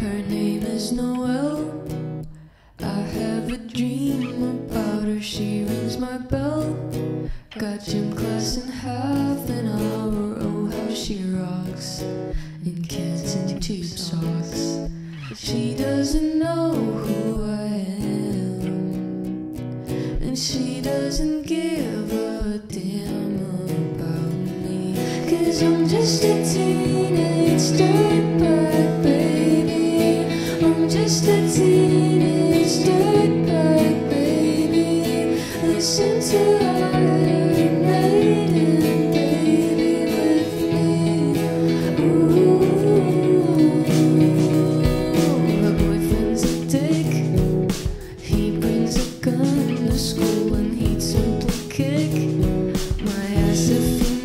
Her name is Noel. I have a dream about her. She rings my bell. Got gym class in half an hour. Oh, how she rocks in and tube socks. She doesn't know who I am, and she doesn't give a damn about me. Cause I'm just a teenage dirtbag gun to school and he'd simply kick. My ass if he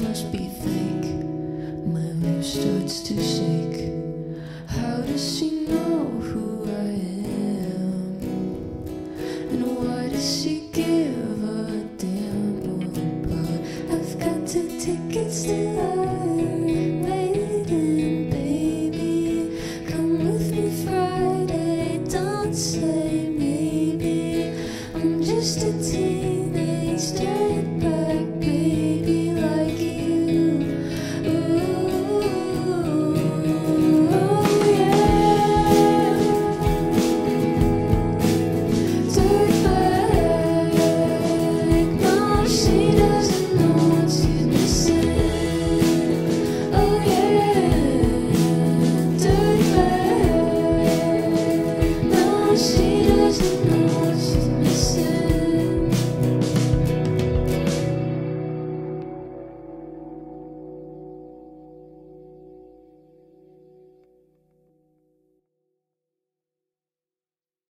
must be fake. My roof starts to shake. How does she know who I am? And why does she give a damn about? I've got two tickets still. I'm waiting, baby. Come with me Friday. Don't say maybe. I'm just a teenager.